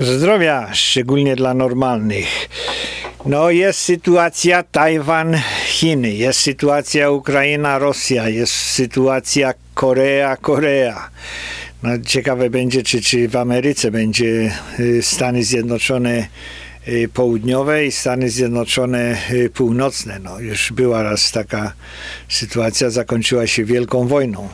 Zdrowia, szczególnie dla normalnych. No jest sytuacja Tajwan, Chiny, jest sytuacja Ukraina, Rosja, jest sytuacja Korea, Korea. No, ciekawe będzie, czy, czy w Ameryce będzie y, Stany Zjednoczone y, południowe i Stany Zjednoczone y, północne. No, już była raz taka sytuacja, zakończyła się wielką wojną.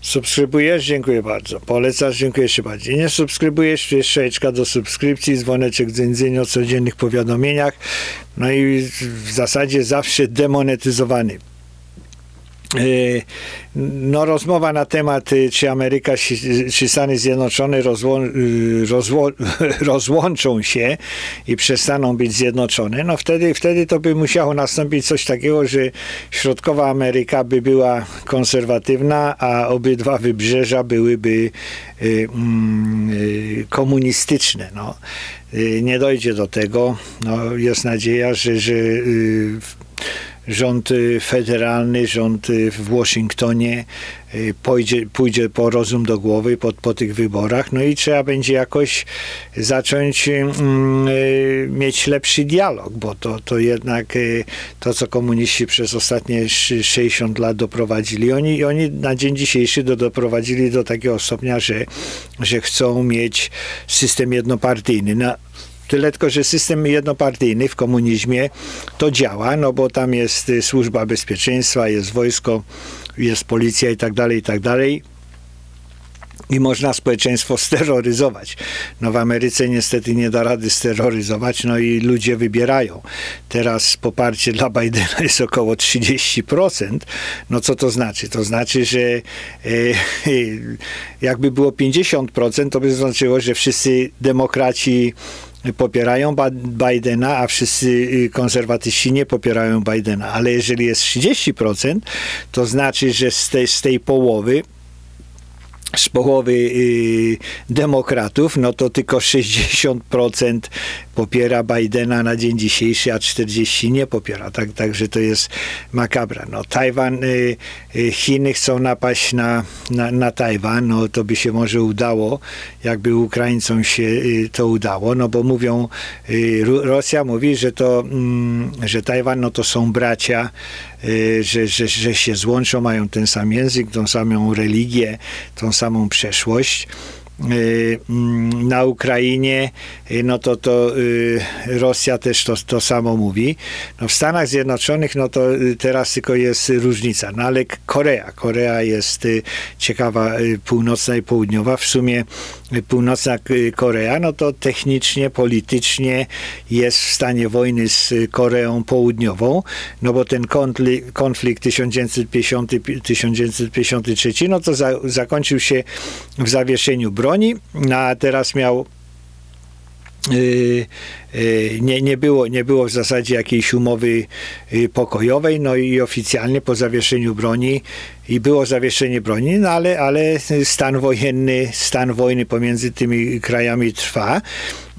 Subskrybujesz? Dziękuję bardzo. Polecasz? Dziękuję jeszcze bardziej. Nie subskrybujesz? Jeszcze do subskrypcji, dzwoneczek dzyndzyn o codziennych powiadomieniach. No i w zasadzie zawsze demonetyzowany. E, no, rozmowa na temat, y, czy Ameryka, czy Stany Zjednoczone y, rozło, rozłączą się i przestaną być zjednoczone, no wtedy, wtedy to by musiało nastąpić coś takiego, że środkowa Ameryka by była konserwatywna, a obydwa wybrzeża byłyby y, y, komunistyczne. No. Y, nie dojdzie do tego. No, jest nadzieja, że, że y, rząd y, federalny, rząd y, w Waszyngtonie y, pójdzie, pójdzie po rozum do głowy po, po tych wyborach, no i trzeba będzie jakoś zacząć mm, mieć lepszy dialog, bo to, to jednak to, co komuniści przez ostatnie 60 lat doprowadzili, oni, oni na dzień dzisiejszy do, doprowadzili do takiego stopnia, że, że chcą mieć system jednopartyjny. No, Tyle tylko, że system jednopartyjny w komunizmie to działa, no bo tam jest y, służba bezpieczeństwa, jest wojsko, jest policja i tak dalej, i tak dalej. I można społeczeństwo steroryzować. No w Ameryce niestety nie da rady steroryzować, no i ludzie wybierają. Teraz poparcie dla Bidena jest około 30%. No co to znaczy? To znaczy, że e, jakby było 50%, to by znaczyło, że wszyscy demokraci popierają Bidena, a wszyscy y, konserwatyści nie popierają Bidena. Ale jeżeli jest 30%, to znaczy, że z tej, z tej połowy z połowy y, demokratów, no to tylko 60% popiera Bidena na dzień dzisiejszy, a 40 nie popiera. Tak, także to jest makabra. No, Tajwan, y, y, Chiny chcą napaść na, na, na Tajwan, no to by się może udało, jakby Ukraińcom się y, to udało, no bo mówią, y, Rosja mówi, że to, mm, że Tajwan, no to są bracia, że, że, że się złączą, mają ten sam język, tą samą religię, tą samą przeszłość. Y, mm, na Ukrainie, y, no to, to y, Rosja też to, to samo mówi. No w Stanach Zjednoczonych, no to teraz tylko jest różnica. No ale Korea, Korea jest ciekawa, północna i południowa. W sumie północna Korea, no to technicznie, politycznie jest w stanie wojny z Koreą Południową, no bo ten konflikt, konflikt 1950-1953, no to za, zakończył się w zawieszeniu broni broni, no a teraz miał y, y, nie, nie, było, nie było w zasadzie jakiejś umowy y, pokojowej, no i oficjalnie po zawieszeniu broni i było zawieszenie broni, no ale, ale stan wojenny, stan wojny pomiędzy tymi krajami trwa.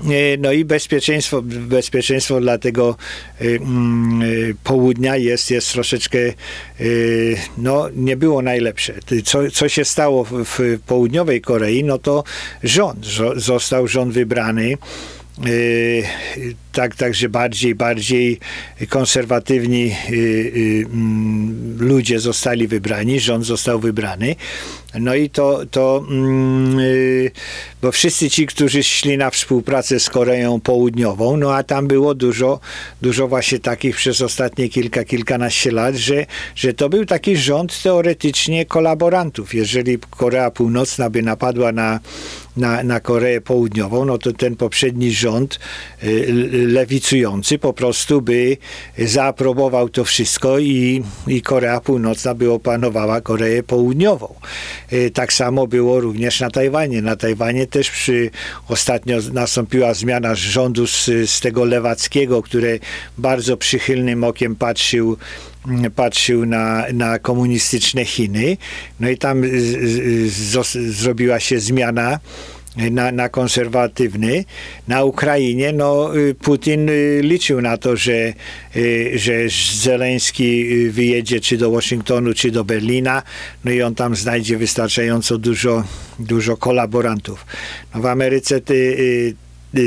E, no i bezpieczeństwo, bezpieczeństwo dla tego e, mm, e, południa jest, jest troszeczkę, no nie było najlepsze. Co, co się stało w, południowej Korei, no to rząd, został rząd wybrany tak, także bardziej, bardziej konserwatywni y, y, mm, ludzie zostali wybrani, rząd został wybrany. No i to, to mm, bo wszyscy ci, którzy szli na współpracę z Koreą Południową, no a tam było dużo, dużo właśnie takich przez ostatnie kilka, kilkanaście lat, że, że to był taki rząd teoretycznie kolaborantów. Jeżeli Korea Północna by napadła na na, na Koreę Południową, no to ten poprzedni rząd y, lewicujący po prostu by zaaprobował to wszystko i, i Korea Północna by opanowała Koreę Południową. Y, tak samo było również na Tajwanie. Na Tajwanie też przy, ostatnio nastąpiła zmiana rządu z, z tego lewackiego, który bardzo przychylnym okiem patrzył patrzył na, na komunistyczne Chiny. No i tam z, z, zrobiła się zmiana na, na konserwatywny. Na Ukrainie no, y, Putin y, liczył na to, że, y, że Zeleński wyjedzie czy do Waszyngtonu, czy do Berlina, no i on tam znajdzie wystarczająco dużo, dużo kolaborantów. No w Ameryce ty,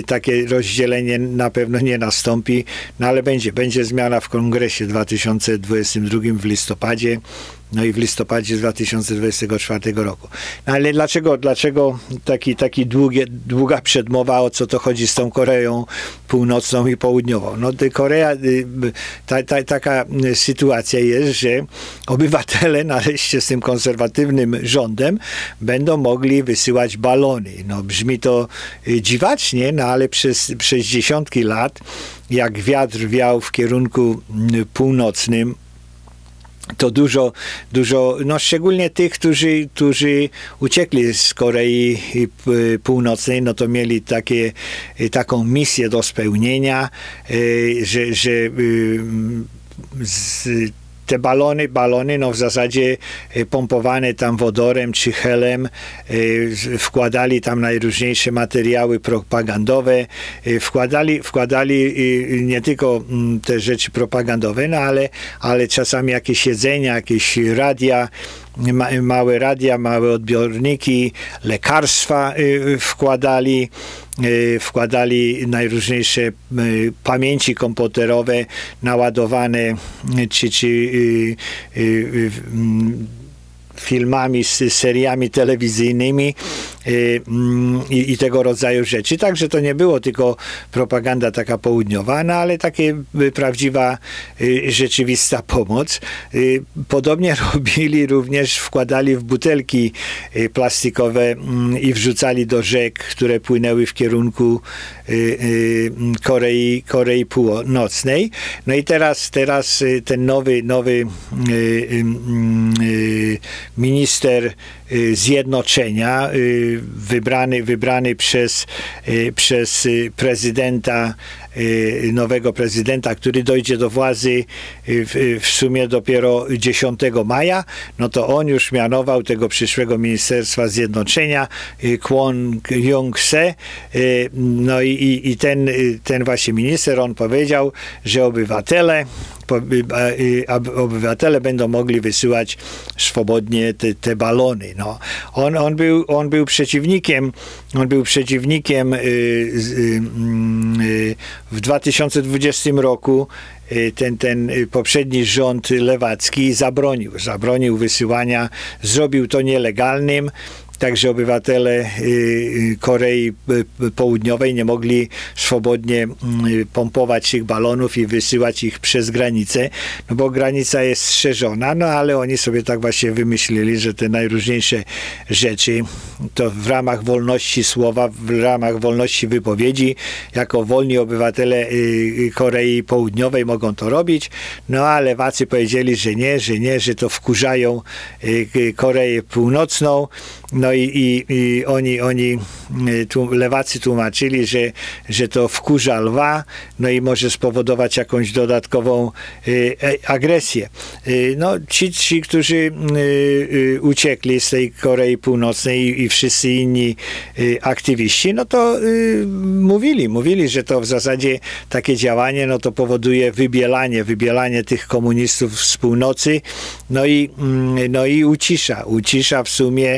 takie rozdzielenie na pewno nie nastąpi, no ale będzie, będzie zmiana w kongresie 2022 w listopadzie no i w listopadzie 2024 roku. No ale dlaczego, dlaczego taki, taki długie, długa przedmowa, o co to chodzi z tą Koreą Północną i Południową? No Korea, y, ta, ta, taka sytuacja jest, że obywatele nareszcie z tym konserwatywnym rządem będą mogli wysyłać balony. No brzmi to y, dziwacznie, no ale przez, przez dziesiątki lat jak wiatr wiał w kierunku północnym, to dużo, dużo, no szczególnie tych, którzy, którzy uciekli z Korei Północnej, no to mieli takie, taką misję do spełnienia, e, że, że y, z, te balony, balony no w zasadzie e, pompowane tam wodorem czy helem, e, wkładali tam najróżniejsze materiały propagandowe, e, wkładali, wkładali nie tylko mm, te rzeczy propagandowe, no ale, ale czasami jakieś jedzenia, jakieś radia, małe radia, małe odbiorniki, lekarstwa wkładali. Y, wkładali najróżniejsze y, pamięci komputerowe naładowane czy, czy y, mm, filmami, seriami telewizyjnymi y, i, i, tego rodzaju rzeczy. Także to nie było tylko propaganda taka południowa, no ale takie y, prawdziwa, y, rzeczywista pomoc. Podobnie robili również, wkładali w butelki plastikowe mm, i wrzucali do rzek, które płynęły w kierunku Korei, Korei Północnej. No i teraz, teraz ten nowy, nowy minister y, zjednoczenia, y, wybrany, wybrany przez, y, przez prezydenta, nowego prezydenta, który dojdzie do władzy w, w sumie dopiero 10 maja, no to on już mianował tego przyszłego Ministerstwa Zjednoczenia Kwon Jong-se. No i, i ten, ten właśnie minister, on powiedział, że obywatele obywatele będą mogli wysyłać swobodnie te, te balony. No. On, on, był, on był przeciwnikiem, on był przeciwnikiem y, y, y, w 2020 roku ten, ten poprzedni rząd lewacki zabronił, zabronił wysyłania, zrobił to nielegalnym, Także obywatele y, y, Korei y, Południowej nie mogli swobodnie mm, pompować tych balonów i wysyłać ich przez granicę, no bo granica jest strzeżona, no ale oni sobie tak właśnie wymyślili, że te najróżniejsze rzeczy to w ramach wolności słowa, w ramach wolności wypowiedzi, jako wolni obywatele Korei Południowej mogą to robić, no a lewacy powiedzieli, że nie, że nie, że to wkurzają Koreę Północną, no i, i, i oni, oni y, lewacy tłumaczyli, że, że to wkurza lwa, no i może spowodować jakąś dodatkową y, e, agresję. Y, no, ci, ci którzy uciekli z tej Korei Północnej i, i wszyscy inni aktywiści, no to mówili, mówili, że to w zasadzie takie działanie, no to powoduje wybielanie, wybielanie tych komunistów z północy, no i, mm, no i ucisza, ucisza w sumie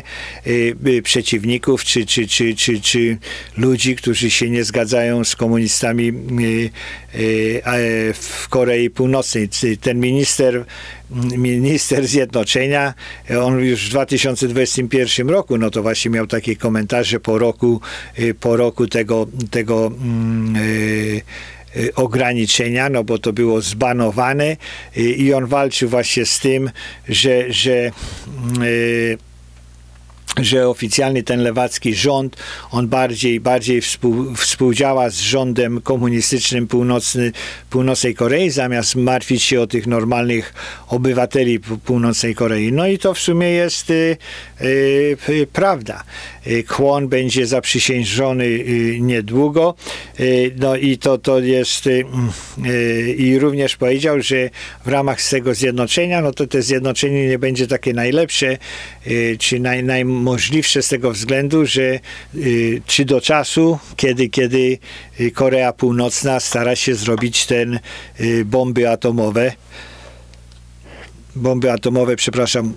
Y, y, przeciwników, czy, czy, czy, czy, czy ludzi, którzy się nie zgadzają z komunistami y, w Korei Północnej. Ten minister minister zjednoczenia, on już w 2021 roku, no to właśnie miał takie komentarze po roku, po roku tego, tego ograniczenia, no bo to było zbanowane i on walczył właśnie z tym, że, że że oficjalnie ten lewacki rząd, on bardziej, bardziej współ, współdziała z rządem komunistycznym północny, północnej Korei, zamiast martwić się o tych normalnych obywateli północnej Korei. No i to w sumie jest y, y, y, prawda. Kwon będzie zaprzysiężony niedługo. No i to, to jest i również powiedział, że w ramach tego zjednoczenia, no to to zjednoczenie nie będzie takie najlepsze, czy naj, najmożliwsze z tego względu, że czy do czasu, kiedy, kiedy Korea Północna stara się zrobić ten bomby atomowe, bomby atomowe, przepraszam,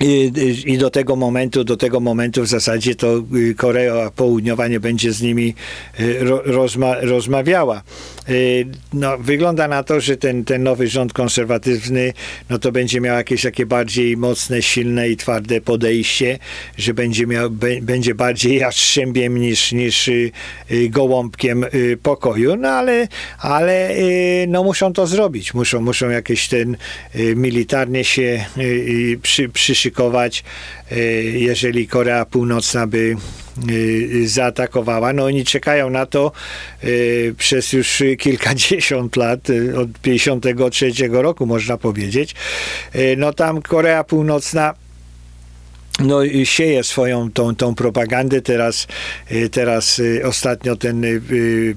I, I, do tego momentu, do tego momentu w zasadzie to y, Korea Południowa nie będzie z nimi y, rozma, rozmawiała. Y, no, wygląda na to, że ten, ten nowy rząd konserwatywny, no to będzie miał jakieś takie bardziej mocne, silne i twarde podejście, że będzie miał, będzie bardziej jastrzębiem niż, niż gołąbkiem pokoju, no ale, ale no muszą to zrobić, muszą, muszą jakieś ten militarnie się przy, przyszykować jeżeli Korea Północna by zaatakowała. No oni czekają na to e, przez już kilkadziesiąt lat, od 53 roku można powiedzieć. No tam Korea Północna no, sieje swoją tą, tą propagandę. Teraz, y, teraz y, ostatnio ten y,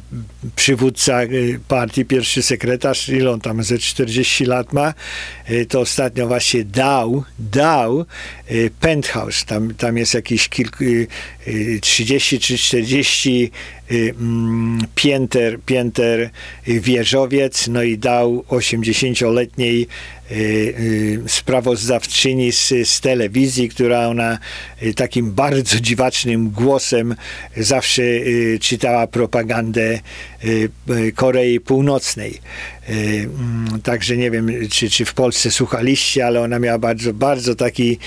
przywódca partii, pierwszy sekretarz, ile on tam ze 40 lat ma, to ostatnio właśnie dał, dał penthouse. Tam, tam jest jakieś kilku, 30 czy 40 mm, pięter, pięter wieżowiec, no i dał 80-letniej Y, y, sprawozdawczyni z, z telewizji, która ona y, takim bardzo dziwacznym głosem zawsze czytała propagandę Korei Północnej. Mm, także nie wiem, czy, czy w Polsce słuchaliście, ale ona miała bardzo, bardzo taki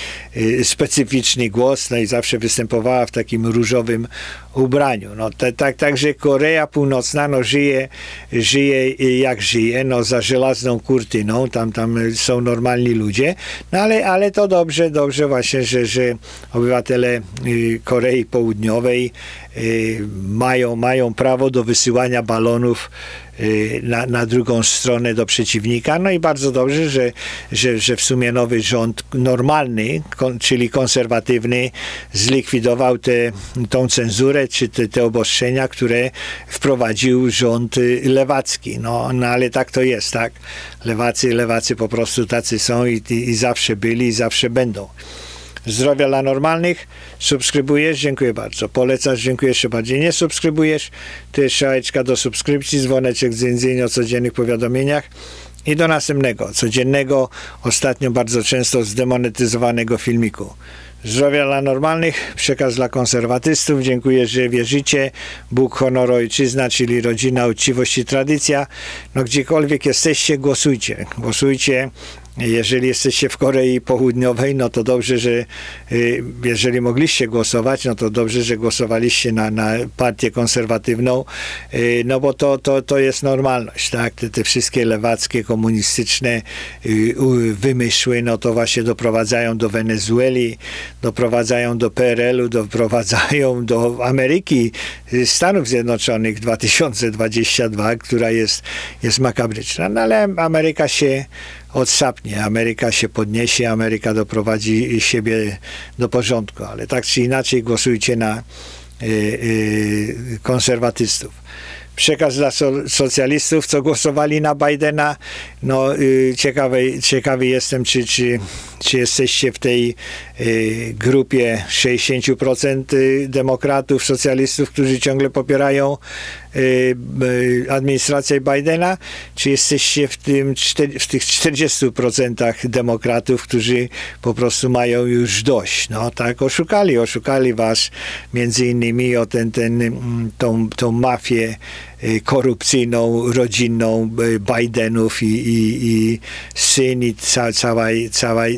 specyficzny głos, no i zawsze występowała w takim różowym ubraniu. No, te, tak, także Korea Północna no, żyje, żyje jak żyje, no, za żelazną kurtyną, tam, tam są normalni ludzie, no ale, ale to dobrze, dobrze właśnie, że, że obywatele y, Korei Południowej mają, mają prawo do wysyłania balonów na, na drugą stronę do przeciwnika. No i bardzo dobrze, że, że, że w sumie nowy rząd normalny, kon, czyli konserwatywny, zlikwidował tę tą cenzurę, czy te, te obostrzenia, które wprowadził rząd lewacki. No, no ale tak to jest, tak? Lewacy, lewacy po prostu tacy są i, i, i zawsze byli i zawsze będą. Zdrowia dla normalnych. Subskrybujesz? Dziękuję bardzo. Polecasz? Dziękuję jeszcze bardziej. Nie subskrybujesz? To jest do subskrypcji, dzwoneczek z o codziennych powiadomieniach. I do następnego, codziennego, ostatnio bardzo często zdemonetyzowanego filmiku. Zdrowia dla normalnych, przekaz dla konserwatystów. Dziękuję, że wierzycie. Bóg, honor, ojczyzna, czyli rodzina, uczciwość i tradycja. No gdziekolwiek jesteście, głosujcie. Głosujcie jeżeli jesteście w Korei Południowej, no to dobrze, że y, jeżeli mogliście głosować, no to dobrze, że głosowaliście na, na partię konserwatywną, y, no bo to, to, to jest normalność, tak? Te, te wszystkie lewackie, komunistyczne y, wymysły, no to właśnie doprowadzają do Wenezueli, doprowadzają do PRL-u, doprowadzają do Ameryki, Stanów Zjednoczonych 2022, która jest, jest makabryczna, no ale Ameryka się odsapnie, Ameryka się podniesie, Ameryka doprowadzi siebie do porządku, ale tak czy inaczej głosujcie na y, y, konserwatystów. Przekaz dla so, socjalistów, co głosowali na Bidena. No, y, ciekawy, ciekawy jestem, czy, czy, czy jesteście w tej y, grupie 60% demokratów, socjalistów, którzy ciągle popierają y, y administrację Bidena, czy jesteście w, tym, w tych 40% demokratów, którzy po prostu mają już dość. No, tak, oszukali, oszukali was między innymi o ten, ten, mm, tą, tą mafię Y, korupcyjną, rodzinną y, Bidenów i, i, i syn i ca,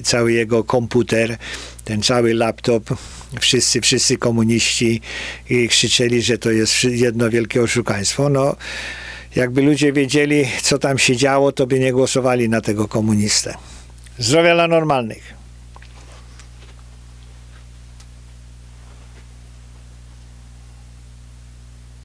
cały jego komputer, ten cały laptop, wszyscy, wszyscy komuniści i krzyczeli, że to jest jedno wielkie oszukaństwo. No, jakby ludzie wiedzieli, co tam się działo, to by nie głosowali na tego komunistę. Zdrowia dla normalnych.